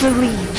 Believe.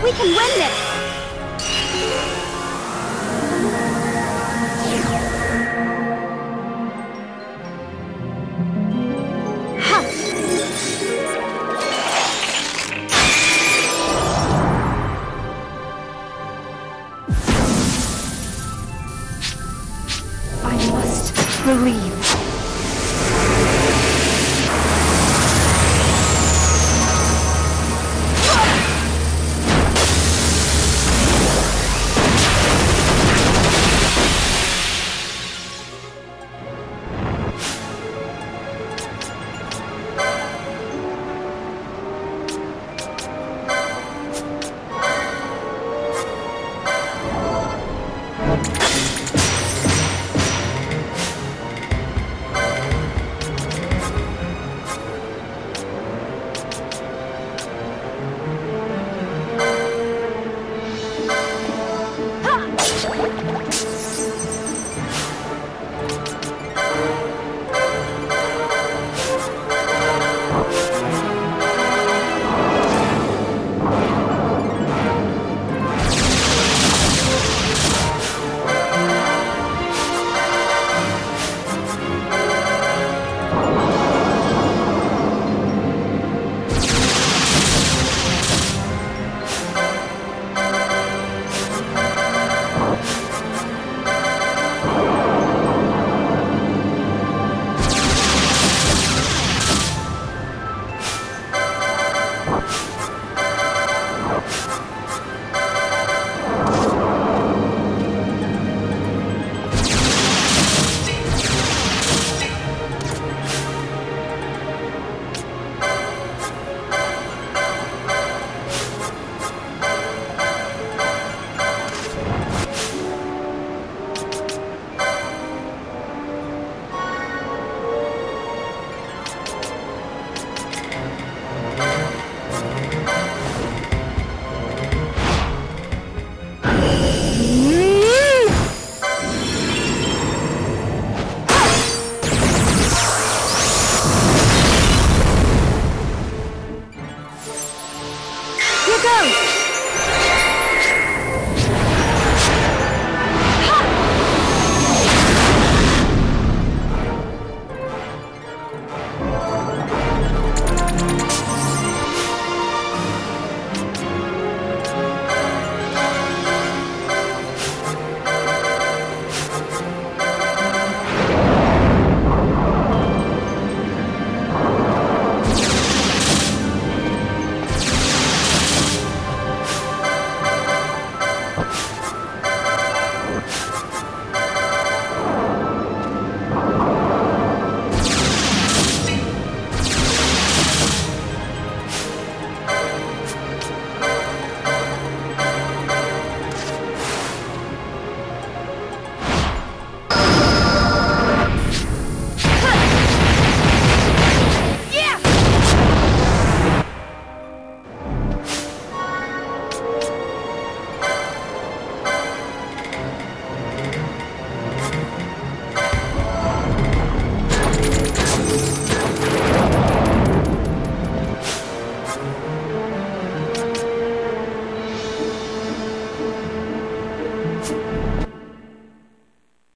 We can win this! I must believe.